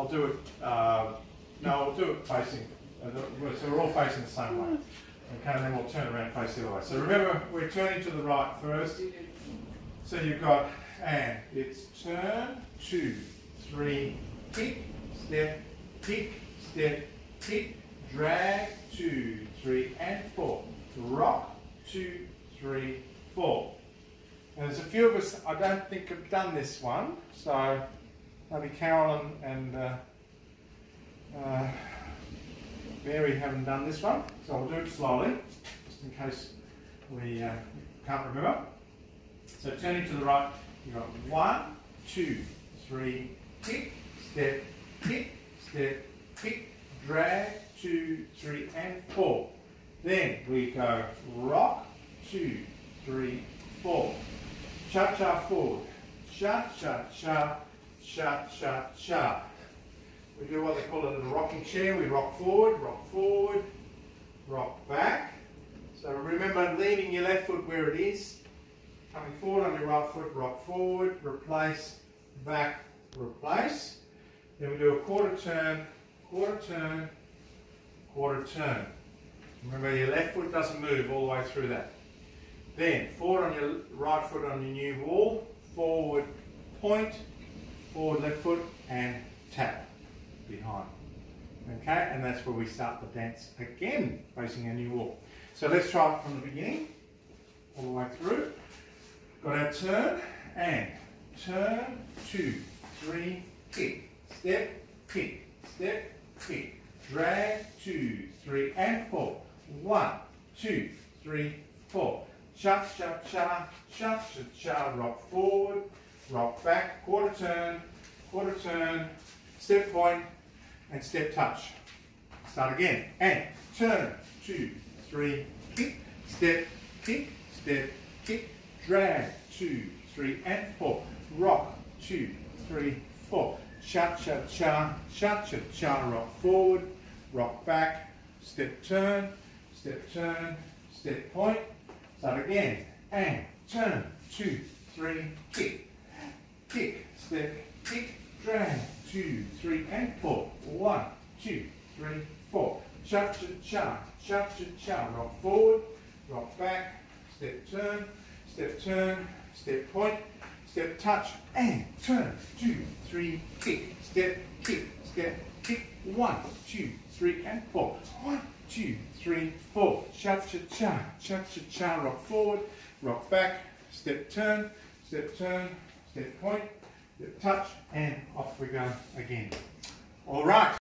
I'll do it, uh, no, I'll do it facing, uh, so we're all facing the same way. Okay, and then we'll turn around and face the other way. So remember, we're turning to the right first. So you've got, and it's turn, two, three, kick, step, kick, step, kick, drag, two, three, and four. Rock, two, three, four. And there's a few of us, I don't think have done this one, so maybe Carolyn and uh, uh, Mary haven't done this one, so I'll do it slowly, just in case we uh, can't remember. So turning to the right, you've got one, two, three, kick, step, kick, step, kick, drag, two, three, and four. Then we go rock, two, three, four. Cha-cha forward. Cha-cha-cha, cha-cha-cha. We do what they call it in a rocking chair. We rock forward, rock forward, rock back. So remember leaving your left foot where it is. Coming forward on your right foot, rock forward, replace, back, replace. Then we do a quarter turn, quarter turn, quarter turn. Remember your left foot doesn't move all the way through that. Then forward on your right foot on your new wall, forward point, forward left foot and tap behind. Okay, and that's where we start the dance again, facing a new wall. So let's try it from the beginning, all the way through. Got our turn, and turn, two, three, kick, step, kick, step, kick, drag, two, three, and four. One, two, three, four. Cha, cha, cha, cha, cha, cha, rock forward, rock back, quarter turn, quarter turn, step point, and step touch. Start again. And turn, two, three, kick, step, kick, step, kick, drag, two, three, and four. Rock, two, three, four. Cha, cha, cha, cha, cha, cha, rock forward, rock back, step turn, step turn, step point. Start again. And turn, two, three, kick, kick, step, kick, drag, two, three, and four. One, two, three, four. Cha cha cha, cha cha cha. Rock forward, rock back, step turn, step turn, step point, step touch, and turn. Two, three, kick, step, kick, step, kick. One, two, three, and four. One, two, three, four. Cha cha cha, cha cha cha. Rock forward, rock back, step turn, step turn, step point, touch, and off we go again. All right.